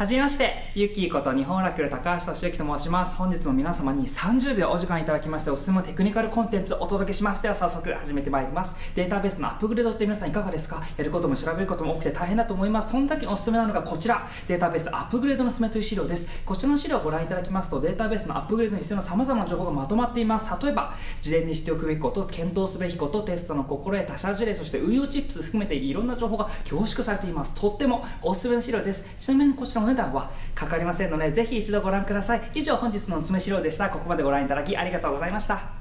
はじめまして、ゆっきーこと日本オラクル高橋俊之と申します。本日も皆様に30秒お時間いただきまして、おすすめテクニカルコンテンツをお届けします。では早速始めてまいります。データベースのアップグレードって皆さんいかがですか？やることも調べることも多くて大変だと思います。その時におすすめなのがこちら、データベースアップグレードのすめという資料です。こちらの資料をご覧いただきますと、データベースのアップグレードに必要な様々な情報がまとまっています。例えば、事前に知っておくべきこと、検討すべきこと、テストの心得、他社事例、そして運用チップス含めていろんな情報が凝縮されています。とってもおすすめの資料です。ちなみにこちらお値段はかかりませんので、ぜひ一度ご覧ください。以上、本日のおすすめ資料でした。ここまでご覧いただきありがとうございました。